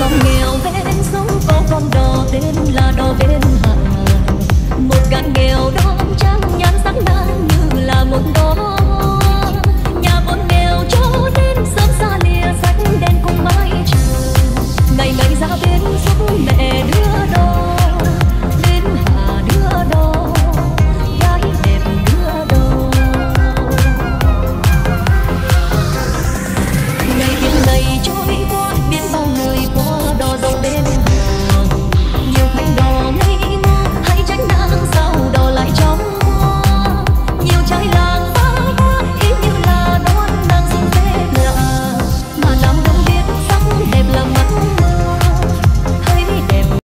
dòng nghèo ven sông